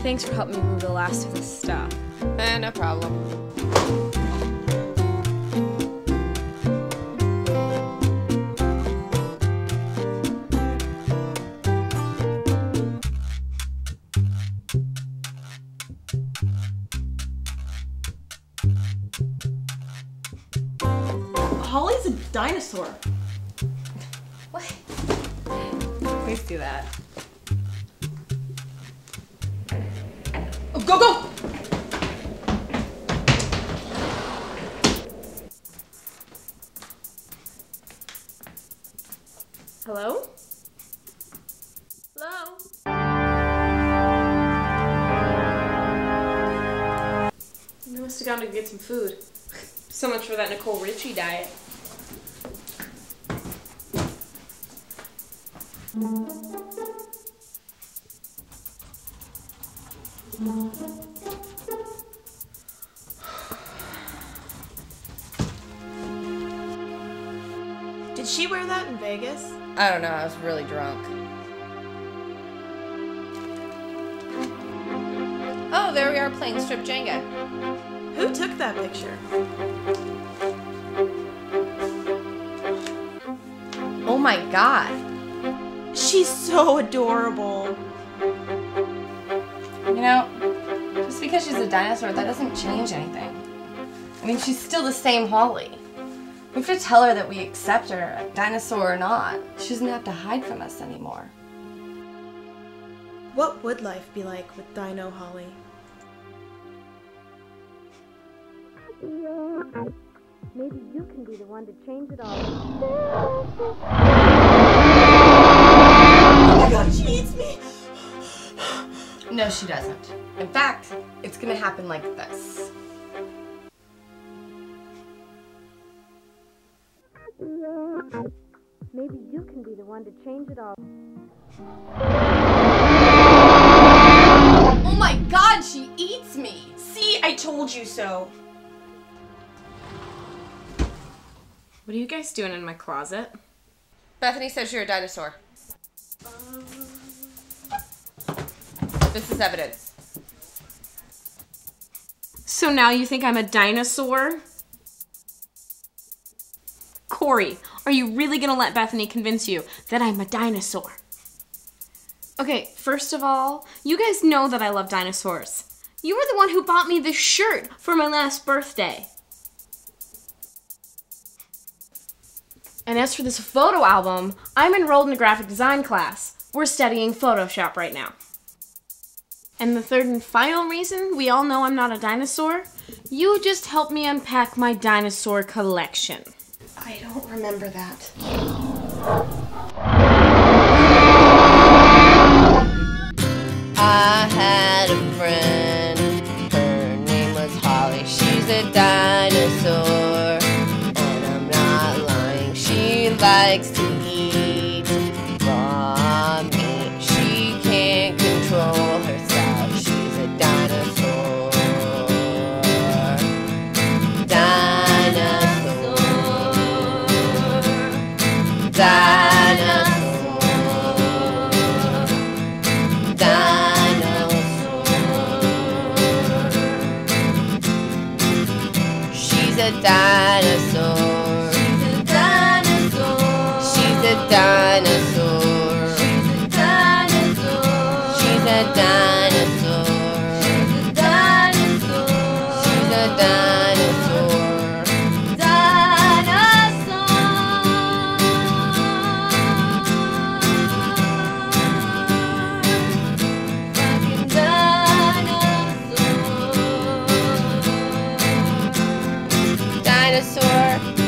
thanks for helping me move the last of this stuff. Eh, no problem. Holly's a dinosaur. What? Please do that. Go, go! Hello? Hello? You must have gone to get some food. So much for that Nicole Richie diet. Did she wear that in Vegas? I don't know, I was really drunk. Oh, there we are playing strip Jenga. Who took that picture? Oh my god. She's so adorable. You know, just because she's a dinosaur, that doesn't change anything. I mean, she's still the same Holly. We have to tell her that we accept her, dinosaur or not. She doesn't have to hide from us anymore. What would life be like with Dino Holly? Maybe you can be the one to change it all. No, she doesn't. In fact, it's gonna happen like this. Maybe you can be the one to change it all. Oh my god, she eats me! See, I told you so. What are you guys doing in my closet? Bethany says you're a dinosaur. This is evidence. So now you think I'm a dinosaur? Coree, are you really gonna let Bethany convince you that I'm a dinosaur? Okay, first of all, you guys know that I love dinosaurs. You were the one who bought me this shirt for my last birthday. And as for this photo album, I'm enrolled in a graphic design class. We're studying Photoshop right now. And the third and final reason we all know I'm not a dinosaur, you just helped me unpack my dinosaur collection. I don't remember that. I had a friend, her name was Holly. She's a dinosaur, and I'm not lying. She likes to a dinosaur. She's a dinosaur. She's a dinosaur. dinosaur.